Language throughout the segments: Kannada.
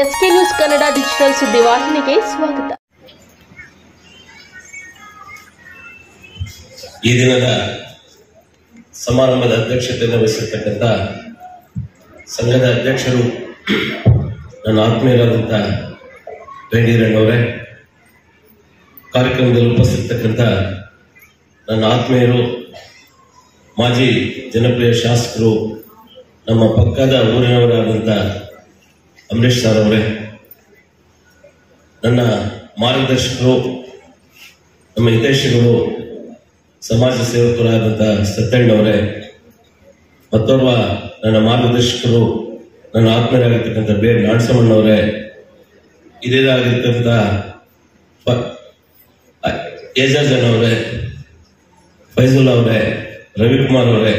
ಎಸ್ಕೆ ನ್ಯೂಸ್ ಕನ್ನಡ ಡಿಜಿಟಲ್ ಸುದ್ದಿವಾಹಿನಿಗೆ ಸ್ವಾಗತ. ಈ ದಿನದ ಸಮಾರಂಭದ ಅಧ್ಯಕ್ಷತೆಯನ್ನು ವಹಿಸಿರ್ತಕ್ಕಂಥ ಸಂಘದ ಅಧ್ಯಕ್ಷರು ನನ್ನ ಆತ್ಮೀಯರಾದಂಥ ವೆಂಡಿರಣ್ಣವರೇ ಕಾರ್ಯಕ್ರಮದಲ್ಲಿ ಉಪಸ್ಥಿತಕ್ಕಂಥ ನನ್ನ ಆತ್ಮೀಯರು, ಮಾಜಿ ಜನಪ್ರಿಯ ಶಾಸಕರು, ನಮ್ಮ ಪಕ್ಕದ ಊರಿನವರಾದಂಥ ಅಂಬರೀಶ್ ಸರ್ ಅವರೇ, ನನ್ನ ಮಾರ್ಗದರ್ಶಕರು, ನಮ್ಮ ಹಿತೈಷಿಗಳು, ಸಮಾಜ ಸೇವಕರಾದಂಥ ಸತ್ಯಣ್ಣವರೇ ಮತ್ತೋರ್ವ ನನ್ನ ಮಾರ್ಗದರ್ಶಕರು, ನನ್ನ ಆತ್ಮೀಯರಾಗಿರ್ತಕ್ಕಂಥ ಬೇರೆ ನಾಡಸಮ್ಮಣ್ಣವರೇ ಇದೇದಾಗಿರ್ತಕ್ಕಂಥ ಏಜಾಜನ್ ಅವರೇ, ಫೈಜುಲ್ ಅವರೇ, ರವಿಕುಮಾರ್ ಅವರೇ,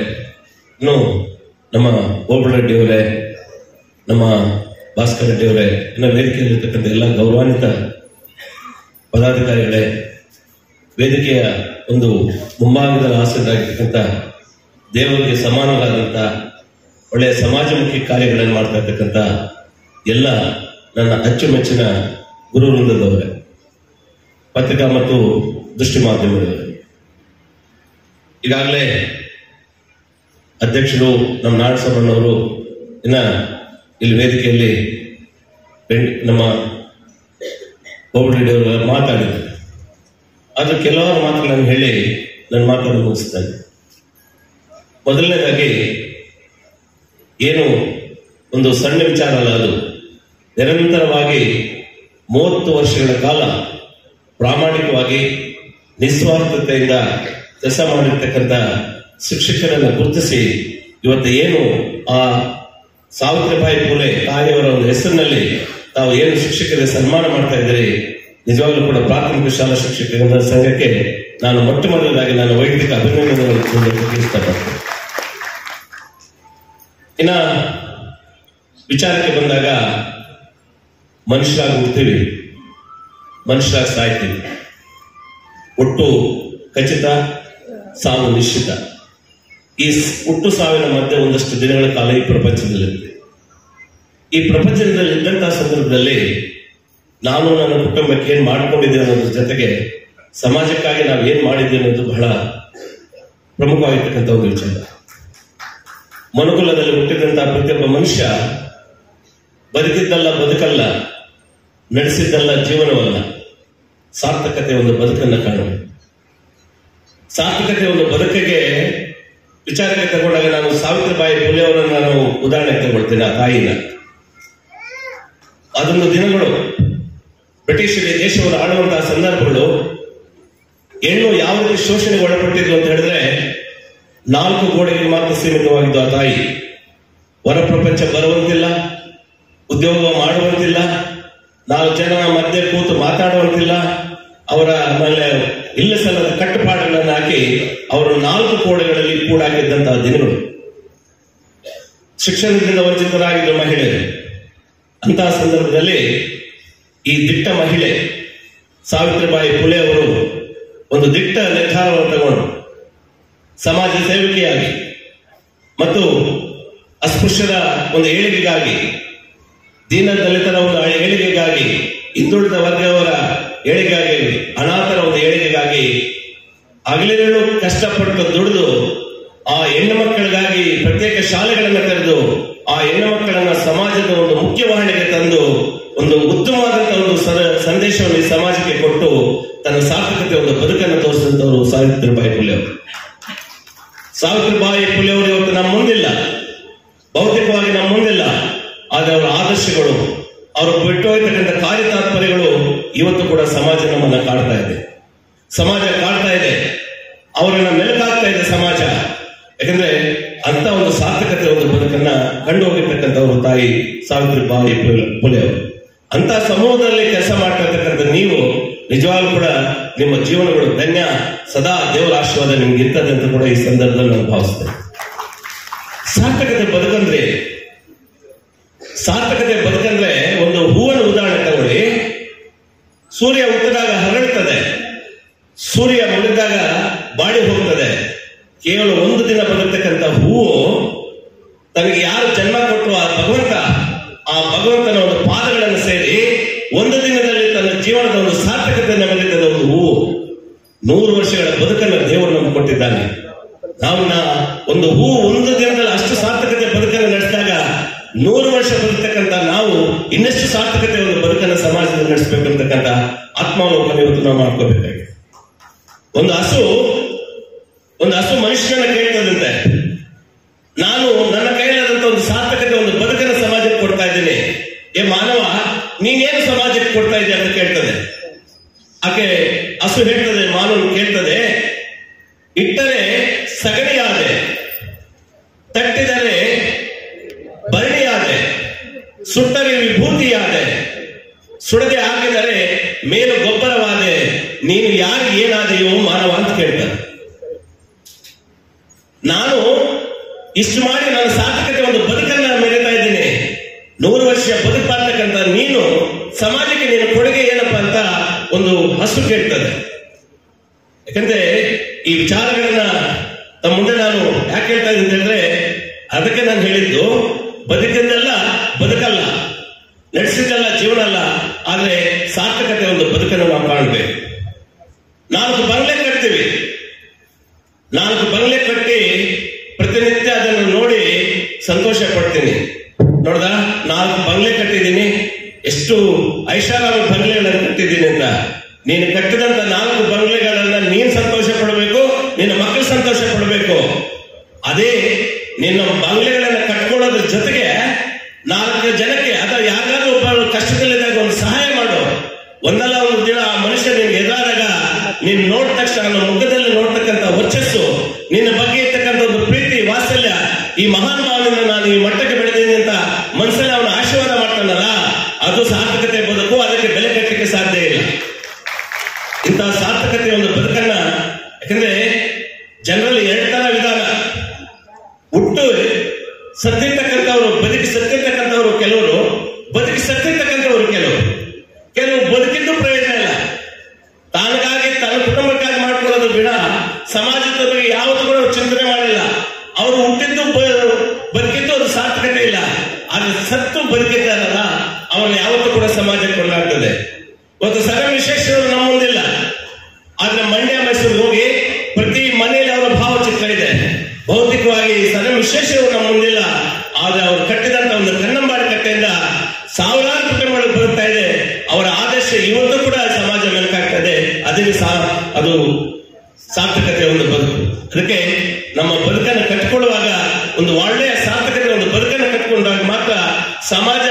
ಇನ್ನು ನಮ್ಮ ಗೋಪಾಲ್ ರೆಡ್ಡಿ ಅವರೇ, ನಮ್ಮ ಭಾಸ್ಕರ್ ರೆಡ್ಡಿ ಅವರೇ, ಇನ್ನು ವೇದಿಕೆಯಲ್ಲಿರ್ತಕ್ಕಂಥ ಎಲ್ಲ ಗೌರವಾನ್ವಿತ ಪದಾಧಿಕಾರಿಗಳೇ, ವೇದಿಕೆಯ ಒಂದು ಮುಂಭಾಗದ ಆಸರಾಗಿರ್ತಕ್ಕಂಥ ದೇವರಿಗೆ ಸಮಾನವಾದಂಥ ಒಳ್ಳೆಯ ಸಮಾಜಮುಖಿ ಕಾರ್ಯಗಳನ್ನು ಮಾಡ್ತಾ ಇರ್ತಕ್ಕಂಥ ಎಲ್ಲ ನನ್ನ ಅಚ್ಚುಮೆಚ್ಚಿನ ಗುರು ವೃಂದದವರೇ, ಪತ್ರಿಕಾ ಮತ್ತು ದೃಷ್ಟಿ ಮಾಧ್ಯಮದವರೇ. ಈಗಾಗಲೇ ಅಧ್ಯಕ್ಷರು ನಮ್ಮ ನಾಡಸಭಣ್ಣವರು ಇನ್ನ ಇಲ್ಲಿ ವೇದಿಕೆಯಲ್ಲಿ ನಮ್ಮ ಅವರು ಮಾತಾಡಿದರು. ಆದ್ರೆ ಕೆಲವಾರು ಮಾತುಗಳನ್ನು ಹೇಳಿ ನನ್ನ ಮಾತನ್ನು ಮುಗಿಸ್ತೇನೆ ಮೊದಲನೇದಾಗಿ, ಏನು ಒಂದು ಸಣ್ಣ ವಿಚಾರ ಅಲ್ಲ ಅದು. ನಿರಂತರವಾಗಿ ಮೂವತ್ತು ವರ್ಷಗಳ ಕಾಲ ಪ್ರಾಮಾಣಿಕವಾಗಿ ನಿಸ್ವಾರ್ಥತೆಯಿಂದ ಕೆಲಸ ಮಾಡಿರ್ತಕ್ಕಂಥ ಶಿಕ್ಷಕರನ್ನು ಗುರುತಿಸಿ ಇವತ್ತು ಏನು ಆ ಸಾವಿತ್ರಿಬಾಯಿ ಪುಲೆ ತಾಯಿಯವರ ಒಂದು ಹೆಸರಿನಲ್ಲಿ ತಾವು ಏನು ಶಿಕ್ಷಕರಿಗೆ ಸನ್ಮಾನ ಮಾಡ್ತಾ ಇದ್ದೀರಿ, ನಿಜವಾಗ್ಲೂ ಕೂಡ ಪ್ರಾಥಮಿಕ ಶಾಲಾ ಶಿಕ್ಷಕರ ಸಂಘಕ್ಕೆ ನಾನು ಮೊಟ್ಟ ಮೊದಲದಾಗಿ ನಾನು ವೈಯಕ್ತಿಕ ಅಭಿನಂದನೆಗಳನ್ನು ಇಷ್ಟಪಡ್ತೇನೆ ಇನ್ನ ವಿಚಾರಕ್ಕೆ ಬಂದಾಗ ಮನುಷ್ಯರಾಗಿ ಹುಡ್ತೀವಿ ಮನುಷ್ಯರಾಗಿ ಸಾಯ್ತೀವಿ. ಒಟ್ಟು ಖಚಿತ ಸಾವು ನಿಶ್ಚಿತ. ಈ ಹುಟ್ಟು ಸಾವಿನ ಮಧ್ಯೆ ಒಂದಷ್ಟು ದಿನಗಳ ಕಾಲ ಈ ಪ್ರಪಂಚದಲ್ಲಿರುತ್ತೆ ಈ ಪ್ರಪಂಚದಲ್ಲಿ ಇದ್ದಂತಹ ಸಂದರ್ಭದಲ್ಲಿ ನಾನು ನನ್ನ ಕುಟುಂಬಕ್ಕೆ ಏನ್ ಮಾಡ್ಕೊಂಡಿದ್ದೇನೆ ಅನ್ನೋದ್ರ ಜೊತೆಗೆ ಸಮಾಜಕ್ಕಾಗಿ ನಾವು ಏನ್ ಮಾಡಿದ್ದೇವೆ ಅನ್ನೋದು ಬಹಳ ಪ್ರಮುಖವಾಗಿರ್ತಕ್ಕಂಥ ಒಂದು ವಿಚಾರ. ಮನುಕುಲದಲ್ಲಿ ಹುಟ್ಟಿದಂತಹ ಪ್ರತಿಯೊಬ್ಬ ಮನುಷ್ಯ ಬದುಕಿದ್ದಲ್ಲ, ಬದುಕಲ್ಲ, ನಡೆಸಿದ್ದಲ್ಲ ಜೀವನವಲ್ಲ ಸಾರ್ಥಕತೆ ಒಂದು ಬದುಕನ್ನ ಕಾಣಬೇಕು ಸಾರ್ಥಕತೆ ಒಂದು ಬದುಕಿಗೆ ವಿಚಾರಕ್ಕೆ ತಗೊಂಡಾಗ ನಾನು ಸಾವಿತ್ರಿಬಾಯಿ ಪುಲೆ ಅವರನ್ನು ನಾನು ಉದಾಹರಣೆ ತಗೊಳ್ತೇನೆ ಆ ತಾಯಿನ. ಅದೊಂದು ದಿನಗಳು. ಬ್ರಿಟಿಷರಿಗೆ ದೇಶವನ್ನು ಆಳುವಂತಹ ಸಂದರ್ಭಗಳು. ಹೆಣ್ಣು ಯಾವ ರೀತಿ ಶೋಷಣೆಗೆ ಒಳಪಟ್ಟಿದ್ರು ಅಂತ ಹೇಳಿದ್ರೆ, ನಾಲ್ಕು ಗೋಡೆಗೆ ಮಾತ್ರ ಸೀಮಿತವಾಗಿದ್ದು ಆ ತಾಯಿ. ಹೊರ ಪ್ರಪಂಚ ಬರುವಂತಿಲ್ಲ, ಉದ್ಯೋಗ ಮಾಡುವಂತಿಲ್ಲ, ನಾಲ್ಕು ಜನ ಮಧ್ಯೆ ಕೂತು ಮಾತಾಡುವಂತಿಲ್ಲ, ಅವರ ಮೇಲೆ ಇಲ್ಲ ಸಲ್ಲದ ಕಟ್ಟುಪಾಡುಗಳನ್ನು ಹಾಕಿ ಅವರು ನಾಲ್ಕು ಕೋಡೆಗಳಲ್ಲಿ ಕೂಡಾಕಿದ್ದಂತಹ ದಿನಗಳು ಶಿಕ್ಷಣದಿಂದ ವಂಚಿತರಾಗಿದ್ದ ಮಹಿಳೆಯರು. ಅಂತಹ ಸಂದರ್ಭದಲ್ಲಿ ಈ ದಿಟ್ಟ ಮಹಿಳೆ ಸಾವಿತ್ರಿಬಾಯಿ ಫುಲೆ ಅವರು ಒಂದು ದಿಟ್ಟ ನಿರ್ಧಾರವನ್ನು ತಗೊಂಡು ಸಮಾಜ ಸೇವಕಿಯಾಗಿ ಮತ್ತು ಅಸ್ಪೃಶ್ಯರ ಒಂದು ಏಳಿಗೆಗಾಗಿ ದೀನ ದಲಿತರ ಒಂದು ಏಳಿಗೆಗಾಗಿ, ಹಿಂದುಳಿದ ವರ್ಗದವರ ಏಳಿಗೆಗಾಗಿ ಹಗಲಿರುಳು ಕಷ್ಟಪಟ್ಟು ದುಡಿದು ಆ ಹೆಣ್ಣು ಮಕ್ಕಳಿಗಾಗಿ ಪ್ರತ್ಯೇಕ ಶಾಲೆಗಳನ್ನು ತೆರೆದು ಆ ಹೆಣ್ಣು ಮಕ್ಕಳನ್ನ ಸಮಾಜದ ಒಂದು ಮುಖ್ಯವಾಹಿನಿಗೆ ತಂದು ಒಂದು ಉತ್ತಮವಾದಂತಹ ಒಂದು ಸಂದೇಶವನ್ನು ಈ ಸಮಾಜಕ್ಕೆ ಕೊಟ್ಟು ತನ್ನ ಸಾರ್ಥಕತೆ ಒಂದು ಬದುಕನ್ನು ತೋರಿಸಿದಂತವರು ಸಾವಿತ್ರಿಬಾಯಿ ಪುಲೆ ಅವರು ಸಾವಿತ್ರಿಬಾಯಿ ಪುಲೆ ಅವರು ಇವತ್ತು ನಮ್ಮ ಮುಂದಿಲ್ಲ. ಭೌತಿಕವಾಗಿ ನಮ್ಮ ಮುಂದಿಲ್ಲ. ಆದರೆ ಅವರ ಆದರ್ಶಗಳು, ಅವರು ಬಿಟ್ಟು ಹೋಗ್ತಕ್ಕಂಥ ಕಾರ್ಯತಾತ್ಪರ್ಯಗಳು ಇವತ್ತು ಕೂಡ ಸಮಾಜ ನಮ್ಮನ್ನ ಕಾಡ್ತಾ ಇದೆ. ಸಮಾಜ ಕಾಡ್ತಾ ಇದೆ. ಅವರನ್ನ ಮೆಲುಕಾಗ್ತಾ ಇದೆ ಸಮಾಜ. ಯಾಕಂದ್ರೆ ಅಂತ ಒಂದು ಸಾರ್ಥಕತೆ, ಒಂದು ಬದುಕನ್ನ ಕಂಡು ಹೋಗಿರ್ತಕ್ಕಂಥವ್ರು ತಾಯಿ ಸಾವಿತ್ರಿಬಾಯಿ ಬಾಯಿ ಪುಲೆ ಅವರು. ಅಂತ ಸಮೂಹದಲ್ಲಿ ಕೆಲಸ ಮಾಡ್ತಾ ನೀವು ನಿಜವಾಗ್ಲೂ ಕೂಡ ನಿಮ್ಮ ಜೀವನಗಳು ಧನ್ಯ. ಸದಾ ದೇವರ ಆಶೀರ್ವಾದ ನಿಮ್ಗೆ ಇರ್ತದೆ ಅಂತ ಕೂಡ ಈ ಸಂದರ್ಭದಲ್ಲಿ ನಾನು ಭಾವಿಸ್ತೇನೆ. ಸಾರ್ಥಕತೆ ಬದುಕಂದ್ರೆ ಸಾರ್ಥಕತೆ ಬದುಕಂದ್ರೆ ಒಂದು ಹೂವಿನ ಉದಾಹರಣೆ ತಗೊಳ್ಳಿ. ಸೂರ್ಯ ಹುಟ್ಟಿದಾಗ ಹರಡ್ತದೆ. ಸೂರ್ಯ ಮುಳುಗಿದಾಗ ಬಾಡಿ ಹೋಗ್ತದೆ. ಕೇವಲ ಒಂದು ದಿನ ಬಂದಿರ್ತಕ್ಕಂಥ ಹೂವು ತನಗೆ ಯಾರು ಜನ್ಮ ಕೊಟ್ಟು ಆ ಭಗವಂತ, ಆ ಭಗವಂತನ ಒಂದು ಪಾದಗಳನ್ನು ಸೇರಿ ಒಂದು ದಿನದಲ್ಲಿ ತನ್ನ ಜೀವನದ ಒಂದು ಸಾರ್ಥಕತೆಯನ್ನು ಮೆರೆದಿದ್ದ ಒಂದು ಹೂವು ನೂರು ವರ್ಷಗಳ ಬದುಕನ್ನು ದೇವರು ನಮ್ಗೆ ಕೊಟ್ಟಿದ್ದಾನೆ. ನಾವು ಒಂದು ಹೂವು ಒಂದು ದಿನದಲ್ಲಿ ಅಷ್ಟು ಸಾರ್ಥಕತೆ ಬದುಕನ್ನು ನಡೆಸಿದಾಗ ನೂರು ವರ್ಷ ಬದುಕತಕ್ಕಂತ ನಾವು ಇನ್ನಷ್ಟು ಸಾರ್ಥಕತೆ ಒಂದು ಬದುಕನ್ನು ಸಮಾಜದಲ್ಲಿ ನಡೆಸಬೇಕು ಅಂತಕ್ಕಂಥ ಆತ್ಮಾವಲೋಕನ ಇವತ್ತು ನಾವು ಮಾಡ್ಕೋಬೇಕಾಗಿದೆ ಒಂದು ಹಸು ಒಂದು ಹಸು ಮನುಷ್ಯನ ಕೇಳ್ತದಂತೆ ನಾನು ನನ್ನ ಕೈಲಾದಂತ ಒಂದು ಸಾರ್ಥಕತೆ ಒಂದು ಬದುಕನ್ನು ಸಮಾಜಕ್ಕೆ ಕೊಡ್ತಾ ಇದ್ದೀನಿ ಏ ಮಾನವ ನೀನೇನು ಸಮಾಜಕ್ಕೆ ಕೊಡ್ತಾ ಇದೆಯಾ ಅಂತ ಕೇಳ್ತದೆ ಆಕೆ ಹಸು ಹೇಳ್ತದೆ ಮಾನವನು ಕೇಳ್ತದೆ ಇಟ್ಟರೆ ಸಗಣಿಯಾದೆ ತಟ್ಟಿದರೆ ಭರಣಿಯಾದೆ ಸುಟ್ಟರೆ ವಿಭೂತಿಯಾದೆ ಸುಡದೆ ಹಾಕಿದರೆ ಮೇಲು ಗೊಬ್ಬರವಾದೆ ನೀನು ಯಾರು ಏನಾದೆಯೋ ಮಾನವ ಅಂತ ಕೇಳ್ತಾರೆ. ನಾನು ಇಷ್ಟು ಮಾಡಿ ನನ್ನ ಸಾರ್ಥಕತೆ ಒಂದು ಬದುಕನ್ನ ಮೆರೀತಾ ಇದ್ದೀನಿ. ನೂರು ವರ್ಷ ಬದುಕಬಾರ್ತಕ್ಕಂಥ ನೀನು ಸಮಾಜಕ್ಕೆ ನೀನು ಕೊಡುಗೆ ಏನಪ್ಪಾ ಅಂತ ಒಂದು ಹಸು ಕೇಳ್ತದೆ. ಯಾಕಂದ್ರೆ ಈ ವಿಚಾರಗಳನ್ನ ತಮ್ಮ ಮುಂದೆ ನಾನು ಯಾಕೆ ಹೇಳ್ತಾ ಇದ್ದೀನಿ ಅಂದ್ರೆ ಅದಕ್ಕೆ ನಾನು ಹೇಳಿದ್ದು ಬದುಕನ್ನೆಲ್ಲ ಬದುಕಲ್ಲ, ನಡೆಸಿದ್ದೆಲ್ಲ ಜೀವನ ಅಲ್ಲ ಆದ್ರೆ ಸಾರ್ಥಕತೆ ಒಂದು ಬದುಕನ್ನು ನಾವು ಕಾಣಬೇಕು. ನಿನ್ನ ಮಕ್ಕಳು ಸಂತೋಷ ಪಡಬೇಕು ಅದೇ ನಿನ್ನ ಬಂಗ್ಲೆಗಳನ್ನ ಕಟ್ಕೊಳ್ಳೋದ್ರ ಜೊತೆಗೆ ನಾಲ್ಕು ಜನಕ್ಕೆ ಅಥವಾ ಯಾರಾದ್ರೂ ಒಬ್ಬ ಕಷ್ಟದಲ್ಲಿದ್ದಾಗ ಒಂದು ಸಹಾಯ ಮಾಡು. ಒಂದಲ್ಲ ಒಂದು ದಿನ ಆ ಮನುಷ್ಯ ನಿನ್ಗೆ ಎದುರಾದಾಗ ನಿನ್ ನೋಡ್ ತಕ್ಷಣ ಮುಖದಲ್ಲಿ ನೋಡ್ತಕ್ಕಂಥ ವರ್ಚಸ್ಸು, ನಿನ್ನ ಬಗ್ಗೆ ಇರ್ತಕ್ಕಂತ ಒಂದು ಪ್ರೀತಿ, ವಾತ್ಸಲ್ಯ, ಈ ಮಹಾನ್ ಭಾವನೆಯನ್ನು ನಾನು ಈ ಮಟ್ಟಕ್ಕೆ ಬೆಳೆದಿದ್ದೀನಿ ಅಂತ ಮನಸ್ಸಲ್ಲಿ ಅವನ ಆಶೀರ್ವಾದ ಮಾಡ್ತಾನಲ್ಲ, ಅದು ಸಾರ್ಥಕತೆ ಬದುಕು ಅದಕ್ಕೆ ಬೆಲೆ ಕಟ್ಟಲಿಕ್ಕೆ ಸಾಧ್ಯ ಇಲ್ಲ ಇಂತಹ ಸಾರ್ಥಕತೆ ಒಂದು ಬದುಕನ್ನ ಯಾಕಂದ್ರೆ ಜನರಲ್ಲಿ ಎರಡು ತರ ವಿಧಾನ ಹುಟ್ಟು ಸತ್ತಿರ್ತಕ್ಕಂಥವ್ರು ಬದುಕಿ ಸತ್ತಿರ್ತಕ್ಕಂಥವ್ರು ಕೆಲವರು ಬದುಕಿ ಸತ್ತಿರ್ತಕ್ಕಂಥವ್ರು ಕೆಲವರು ಕೆಲವು ಬದುಕಿದ್ದು ಪ್ರಯೋಜನ ಇಲ್ಲ ತಾನಗಾಗಿ ತನ್ನ ಕುಟುಂಬಕ್ಕಾಗಿ ಮಾಡ್ಕೊಳ್ಳೋದು ಬಿಡ ಸಮಾಜದ ಬಗ್ಗೆ ಯಾವತ್ತೂ ಕೂಡ ಅವ್ರು ಚಿಂತನೆ ಮಾಡಿಲ್ಲ ಅವರು ಹುಟ್ಟಿದ್ದು ಬ- ಬದುಕಿದ್ದು ಅದು ಸಾರ್ಥಕತೆ ಇಲ್ಲ ಆದ್ರೆ ಸತ್ತು ಬದುಕಿದ್ದಾರಲ್ಲ ಅವನ್ನ ಯಾವತ್ತೂ ಕೂಡ ಸಮಾಜಕ್ಕೆ ಕೊಂಡಾಡ್ತದೆ ಒಂದು ಸಗಂ ವಿಶೇಷಗಳು ನಮ್ಮ ಮುಂದಿಲ್ಲ ಆದ್ರೆ ಮಂಡ್ಯ ಮೈಸೂರು ಹೋಗಿ ಪ್ರತಿ ಮನೆಯಲ್ಲಿ ಅವರ ಭಾವಚಿತ್ರ ಇದೆ ಭೌತಿಕವಾಗಿ ಸಗಂ ವಿಶೇಷಗಳು ನಮ್ಮ ಮುಂದಿಲ್ಲ ಆದ್ರೆ ಅವರು ಕಟ್ಟಿದಂತ ಒಂದು ಕನ್ನಂಬಾಡಿ ಕಟ್ಟೆಯಿಂದ ಸಾವಿರಾರು ಕುಟುಂಬಗಳು ಬರುತ್ತಾ ಇದೆ ಅವರ ಆದರ್ಶ ಇವತ್ತು ಕೂಡ ಸಮಾಜ ಮೆಲುಕಾಗ್ತಾ ಇದೆ ಅದೇ ಸಾ ಅದು ಸಾರ್ಥಕತೆ ಒಂದು ಬದುಕು ಅದಕ್ಕೆ ನಮ್ಮ ಬದುಕನ್ನು ಕಟ್ಟಿಕೊಳ್ಳುವಾಗ ಒಂದು ಒಳ್ಳೆಯ ಸಾರ್ಥಕತೆ ಒಂದು ಬದುಕನ್ನು ಕಟ್ಟಿಕೊಂಡಾಗ ಮಾತ್ರ ಸಮಾಜ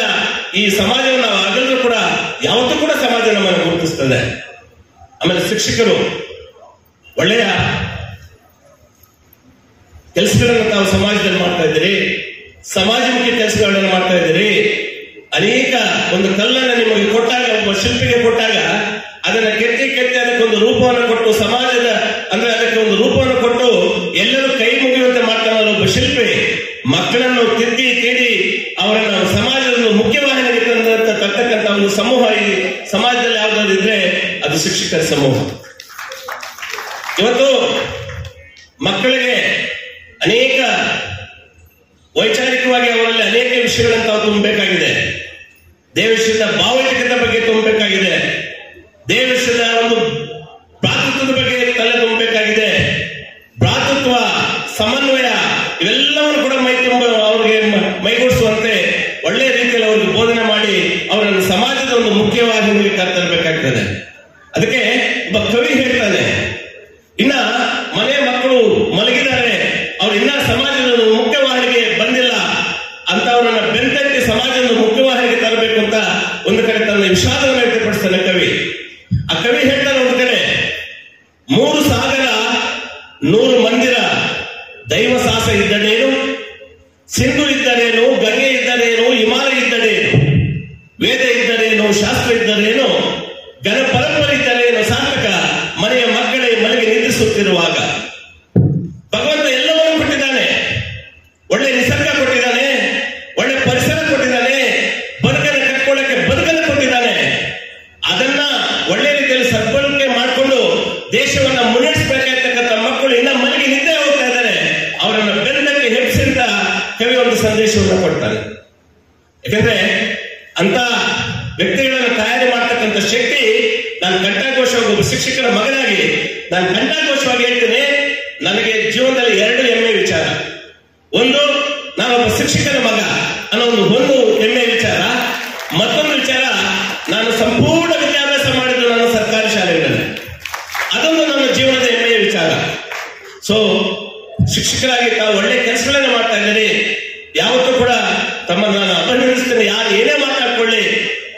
ಈ ಸಮಾಜವನ್ನು ನಾವು ಆಗಲೂ ಕೂಡ ಯಾವತ್ತೂ ಕೂಡ ಸಮಾಜ ಗುರುತಿಸ್ತದೆ ಆಮೇಲೆ ಶಿಕ್ಷಕರು ಒಳ್ಳೆಯ ಕೆಲಸಗಳನ್ನು ತಾವು ಸಮಾಜದಲ್ಲಿ ಮಾಡ್ತಾ ಇದ್ದೀರಿ, ಸಮಾಜಮುಖಿ ಕೆಲಸಗಳನ್ನು ಮಾಡ್ತಾ ಇದ್ದೀರಿ, ಅನೇಕ ಒಂದು ಕಲ್ಲನ್ನು ನಿಮಗೆ ಕೊಟ್ಟಾಗ, ಒಬ್ಬ ಶಿಲ್ಪಿಗೆ ಕೊಟ್ಟಾಗ ಅದನ್ನ ಕೆತ್ತಿ ಕೆತ್ತಿ ಅದಕ್ಕೆ ಒಂದು ರೂಪವನ್ನು ಕೊಟ್ಟು ಸಮಾಜದ, ಅಂದ್ರೆ ಅದಕ್ಕೆ ಒಂದು ರೂಪವನ್ನು ಕೊಟ್ಟು ಎಲ್ಲರೂ ಕೈ ಮುಗಿಯುವಂತೆ ಮಾಡ್ತಾನಲ್ಲ ಒಬ್ಬ ಶಿಲ್ಪಿ, ಮಕ್ಕಳನ್ನು ತಿದ್ದಿ ತೀಡಿ ಅವರನ್ನು ಸಮಾಜದ ಮುಖ್ಯವಾಹಿನಿಗೆ ತಂದಂತ ತಕ್ಕಂತ ಒಂದು ಸಮೂಹ ಈ ಸಮಾಜದಲ್ಲಿ ಅದು ಶಿಕ್ಷಕರ ಸಮೂಹ. ಇವತ್ತು ಮಕ್ಕಳಿಗೆ ಅನೇಕ ವೈಚಾರಿಕವಾಗಿ ಅವರಲ್ಲಿ ಅನೇಕ ವಿಷಯಗಳನ್ನು ತಾವು ತುಂಬಬೇಕಾಗಿದೆ ದೇವಶ್ರೀತ ಭಾವೈಕ್ಯತೆ ಬಗ್ಗೆ ತುಂಬಬೇಕಾಗಿದೆ ದೇವಶ್ವದ ಒಂದು ಭ್ರಾತೃತ್ವದ ಬಗ್ಗೆ ತಲೆ ತುಂಬಬೇಕಾಗಿದೆ ಭ್ರಾತೃತ್ವ ಸಮನ್ವಯ ಇವೆಲ್ಲವನ್ನು ಕೂಡ ಮೈ ತುಂಬ ಅವರಿಗೆ ಮ- ಮೈಗೂಡಿಸುವಂತೆ ಒಳ್ಳೆಯ ರೀತಿಯಲ್ಲಿ ಅವರಿಗೆ ಬೋಧನೆ ಮಾಡಿ ಅವರನ್ನು ಸಮಾಜದ ಒಂದು ಮುಖ್ಯವಾಹಿನಿಗೆ ಕರ್ತರಬೇಕಾಗ್ತದೆ ಅದಕ್ಕೆ ಒಬ್ಬ ಕವಿ ಹೇಳ್ತಾನೆ ಇನ್ನ ಮನೆ ಮಕ್ಕಳು ಮಲಗಿದ್ದಾರೆ ಅವ್ರು ಇನ್ನ ಸಮಾಜದ ಒಂದು ಮುಖ್ಯವಾಹಿನಿಗೆ ಬಂದಿಲ್ಲ ಅಂತವರನ್ನ ಬೆಂತಟ್ಟಿ ಸಮಾಜದ ಮುಖ್ಯವಾಹಿನಿಗೆ ತರಬೇಕು ಅಂತ ಒಂದು ಕಡೆ ತನ್ನ ವಿಷಾದವನ್ನು ವ್ಯಕ್ತಪಡಿಸ್ತಾನೆ ಕವಿ ಆ ಕವಿ ಹೇಳ್ತಾನೆ ಒಂದು ಕಡೆ ಮೂರು ಸಾಗರ ನೂರು ಮಂದಿರ ದೈವ ಸಾಹಸ ಇದ್ದಡೇನು ಸಿಂಧು ಇದ್ದರೇನು ಗಂಗೆ ಇದ್ದರೇನು ಹಿಮಾಲಯ ಇದ್ದಡೇನು ವೇದ ಇದ್ದರೇನು ಶಾಸ್ತ್ರ ಇದ್ದರೇನು ಗಣ ಪರಂಪರೆ ಸಾಧಕ ಮನೆಯ ಮಕ್ಕಳೇ ಮನೆಗೆ ನಿಂದಿಸುತ್ತಿರುವಾಗ ಭಗವಂತ ಎಲ್ಲವನ್ನೂ ಕೊಟ್ಟಿದ್ದಾನೆ ಒಳ್ಳೆ ನಿಸರ್ಗ ಕೊಟ್ಟಿದ್ದಾನೆ ಒಳ್ಳೆ ಪರಿಸರ ಕೊಟ್ಟಿದ್ದಾನೆ ಬದುಕನ್ನು ಕಟ್ಕೊಳ್ಳಕ್ಕೆ ಬದುಕನ್ನು ಕೊಟ್ಟಿದ್ದಾನೆ ಅದನ್ನ ಒಳ್ಳೆ ರೀತಿಯಲ್ಲಿ ಸದ್ಬಳಕೆ ಮಾಡಿಕೊಂಡು ದೇಶವನ್ನ ಮುನ್ನಡೆಸಬೇಕಾಗಿರ್ತಕ್ಕಂಥ ಮಕ್ಕಳು ಇನ್ನ ಮನೆಗೆ ನಿದ್ದೆ ಹೋಗ್ತಾ ಇದ್ದಾರೆ ಅವರನ್ನ ಬೆನ್ನಕ್ಕೆ ಹೆಪ್ಸಿಂತ ಕವಿ ಒಂದು ಸಂದೇಶವನ್ನು ಕೊಡ್ತಾನೆ ಯಾಕಂದ್ರೆ ಅಂತ ವ್ಯಕ್ತಿಗಳನ್ನು ತಯಾರಿ ಮಾಡ್ತಕ್ಕಂಥ ಶಕ್ತಿ ನಾನು ಕಂಠಘೋಷವಾಗಿ ಒಬ್ಬ ಶಿಕ್ಷಕನ ಮಗನಾಗಿ ನಾನು ಕಂಠಘೋಷವಾಗಿ ಹೇಳ್ತೇನೆ ನನಗೆ ಜೀವನದಲ್ಲಿ ಎರಡು ಹೆಮ್ಮೆ ವಿಚಾರ ಒಂದು ನಾನೊಬ್ಬ ಶಿಕ್ಷಕನ ಮಗ ಅನ್ನೋ ಒಂದು ಹೆಮ್ಮೆ ವಿಚಾರ. ಮತ್ತೊಂದು ವಿಚಾರ ನಾನು ಸಂಪೂರ್ಣ ವಿದ್ಯಾಭ್ಯಾಸ ಮಾಡಿದ್ದು ನನ್ನ ಸರ್ಕಾರಿ ಶಾಲೆಗಳಲ್ಲಿ ಅದೊಂದು ನನ್ನ ಜೀವನದ ಹೆಮ್ಮೆಯ ವಿಚಾರ ಸೊ ಶಿಕ್ಷಕರಾಗಿ ತಾವು ಒಳ್ಳೆ ಕೆಲಸಗಳನ್ನ ಮಾಡ್ತಾ ಇದ್ದೀರಿ ಯಾವತ್ತೂ ಕೂಡ ತಮ್ಮನ್ನು ನಾನು ಅಭಿನಂದಿಸ್ತೇನೆ ಯಾರು ಏನೇ ಮಾತಾಡ್ಕೊಳ್ಳಿ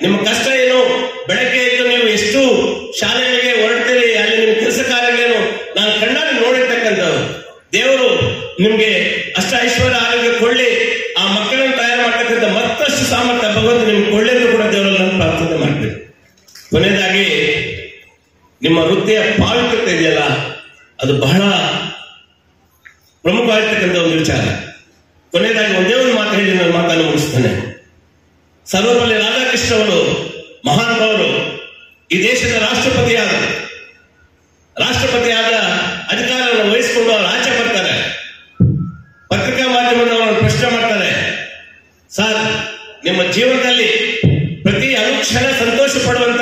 ನಿಮ್ಮ ಕಷ್ಟ ಏನು ಬೆಳಗ್ಗೆ ಎದ್ದು ನೀವು ಎಷ್ಟು ಶಾಲೆಗಳಿಗೆ ಹೊರಡ್ತೀರಿ ಅಲ್ಲಿ ನಿಮ್ಮ ಕೆಲಸ ಕಾರ್ಯಗಳೇನು ನಾನು ಕಣ್ಣಾರೆ ನೋಡಿರ್ತಕ್ಕಂಥವ್ರು ದೇವರು ನಿಮ್ಗೆ ಅಷ್ಟ ಐಶ್ವರ್ಯ ಆರೋಗ್ಯ ಕೊಳ್ಳಿ ಆ ಮಕ್ಕಳನ್ನು ತಯಾರು ಮಾಡ್ತಕ್ಕಂಥ ಮತ್ತಷ್ಟು ಸಾಮರ್ಥ್ಯ ಭಗವಂತ ನಿಮ್ಗೆ ಕೊಳ್ಳೆಂದು ಕೂಡ ದೇವರಲ್ಲಿ ನಾನು ಪ್ರಾರ್ಥನೆ ಮಾಡ್ತೀನಿ ಕೊನೆಯದಾಗಿ ನಿಮ್ಮ ವೃತ್ತಿಯ ಪಾವಿತ್ರತೆ ಇದೆಯಲ್ಲ ಅದು ಬಹಳ ಪ್ರಮುಖವಾಗಿರ್ತಕ್ಕಂಥ ಒಂದು ವಿಚಾರ. ಕೊನೆಯದಾಗಿ ಒಂದೇ ಒಂದು ಮಾತು ಹೇಳಿ ನನ್ನ ಮಾತನ್ನು ಮುಗಿಸ್ತೇನೆ. ಸರ್ವಪಲ್ಲಿ ರಾಧಾಕೃಷ್ಣ ಅವರು ಮಹಾನುಭಾವರು, ಈ ದೇಶದ ರಾಷ್ಟ್ರಪತಿಯಾದ ರಾಷ್ಟ್ರಪತಿಯಾದ ಅಧಿಕಾರವನ್ನು ವಹಿಸಿಕೊಂಡು ಅವರು ಆಚೆ ಬರ್ತಾರೆ. ಪತ್ರಿಕಾ ಮಾಧ್ಯಮದವರು ಪ್ರಶ್ನೆ ಮಾಡ್ತಾರೆ. ಸರ್, ನಿಮ್ಮ ಜೀವನದಲ್ಲಿ ಪ್ರತಿ ಅನುಕ್ಷಣ ಸಂತೋಷ ಪಡುವಂತ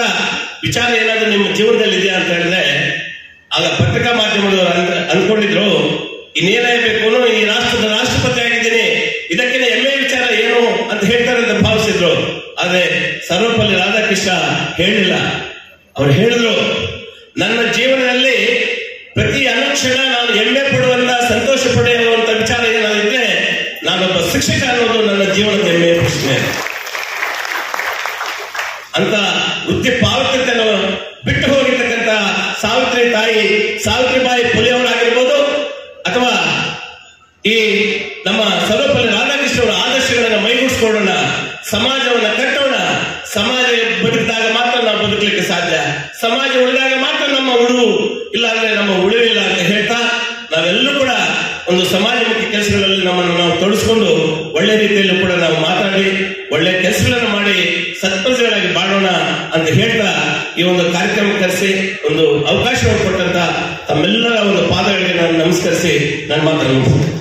ವಿಚಾರ ಏನಾದರೂ ನಿಮ್ಮ ಜೀವನದಲ್ಲಿ ಇದೆಯಾ ಅಂತ ಹೇಳಿದ್ರೆ, ಆಗ ಪತ್ರಿಕಾ ಮಾಧ್ಯಮದವರು ಅನ್- ಇನ್ನೇನಾಗಬೇಕು ಈ ರಾಷ್ಟ್ರದ ರಾಷ್ಟ್ರಪತಿ ಆಗಿದ್ದೀನಿ. ಇದಕ್ಕಿಂತ ಹೆಮ್ಮೆ ವಿಚಾರ ಏನು ಅಂತ ಹೇಳ್ತಾರೆ ಅಂತ ಭಾವಿಸಿದ್ರು. ಆದ್ರೆ ಸರ್ವಪಲ್ಲಿ ರಾಧಾಕೃಷ್ಣ ಹೇಳಿಲ್ಲ. ಅವ್ರು ಹೇಳಿದ್ರು, ನನ್ನ ಜೀವನದಲ್ಲಿ ಪ್ರತಿ ಅನುಕ್ಷಣ ನಾನು ಹೆಮ್ಮೆ ಪಡುವಂತ, ಸಂತೋಷ ಪಡೆಯುವಂತ ವಿಚಾರ ಏನಾದ್ರೆ ನಾನೊಬ್ಬ ಶಿಕ್ಷಕ ಅನ್ನೋದು ನನ್ನ ಜೀವನದ ಹೆಮ್ಮೆ ಪ್ರಶ್ನೆ. ಅಂತ ವೃತ್ತಿ ಪಾವತಿಯನ್ನು ಬಿಟ್ಟು ಹೋಗಿರ್ತಕ್ಕಂತ ಸಾವಿತ್ರಿ ತಾಯಿ, ಸಾವಿತ್ರಿಬಾಯಿ ಪುಲಿಯವರಾಗಿರ್ಬೋದು ಅಥವಾ ಈ ನಮ್ಮ ಸರ್ವಪಲ್ಲಿ ರಾಧಾಕೃಷ್ಣ ಅವರ ಆದರ್ಶಗಳನ್ನು ಮೈಗೂಡಿಸ್ಕೊಳ್ಳೋಣ ಸಮಾಜವನ್ನ ಕಟ್ಟೋಣ ಸಮಾಜ ಬದುಕಿದಾಗ ಮಾತ್ರ ನಾವು ಬದುಕಲಿಕ್ಕೆ ಸಾಧ್ಯ ಸಮಾಜ ಉಳಿದಾಗ ಮಾತ್ರ ನಮ್ಮ ಉಳಿವು ಇಲ್ಲ ಅಂದ್ರೆ ನಮ್ಮ ಉಳಿವಿಲ್ಲ ಅಂತ ಹೇಳ್ತಾ ನಾವೆಲ್ಲರೂ ಕೂಡ ಒಂದು ಸಮಾಜಮುಖಿ ಕೆಲಸಗಳಲ್ಲಿ ನಮ್ಮನ್ನು ನಾವು ತೊಡಸ್ಕೊಂಡು ಒಳ್ಳೆ ರೀತಿಯಲ್ಲಿ ಕೂಡ ನಾವು ಮಾತಾಡಿ ಒಳ್ಳೆ ಕೆಲಸಗಳನ್ನು ಮಾಡಿ ಸತ್ಪ್ರಜೆಗಳಾಗಿ ಬಾಳೋಣ ಅಂತ ಹೇಳ್ತಾ ಈ ಒಂದು ಕರೆಸಿ ಒಂದು ಅವಕಾಶವನ್ನು ಕೊಟ್ಟಂತ ತಮ್ಮೆಲ್ಲರ ಒಂದು ಪಾದಗಳಿಗೆ ನಾನು ನಮಸ್ಕರಿಸಿ ನನ್ನ ಮುಗಿಸ್ತೇನೆ